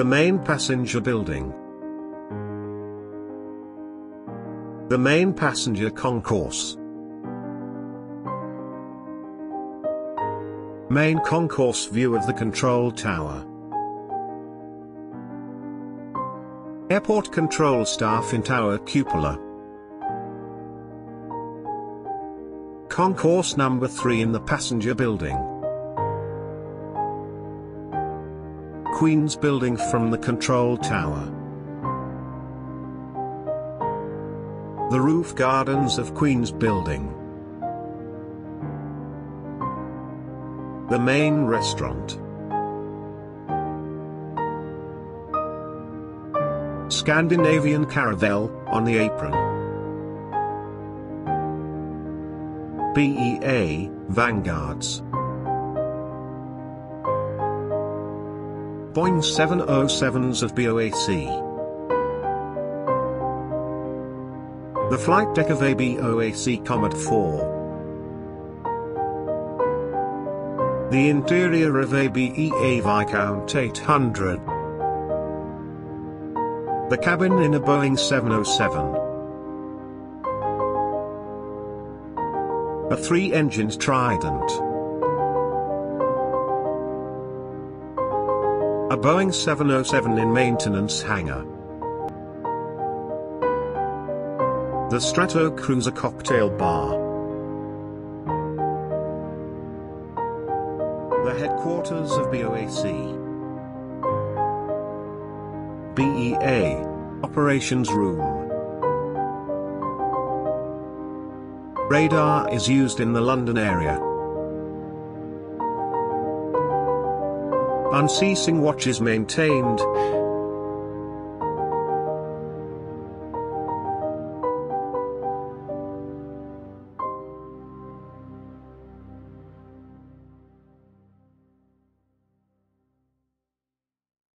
The main passenger building. The main passenger concourse. Main concourse view of the control tower. Airport control staff in tower cupola. Concourse number 3 in the passenger building. Queen's building from the control tower. The roof gardens of Queen's building. The main restaurant. Scandinavian Caravelle, on the apron. BEA, Vanguards. Boeing 707s of BOAC. The flight deck of a BOAC Comet 4. The interior of a BEA Viscount 800. The cabin in a Boeing 707. A three-engined Trident. A Boeing 707 in maintenance hangar. The Stratocruiser Cocktail Bar. The headquarters of BOAC. BEA. Operations Room. Radar is used in the London area. Unceasing watch is maintained,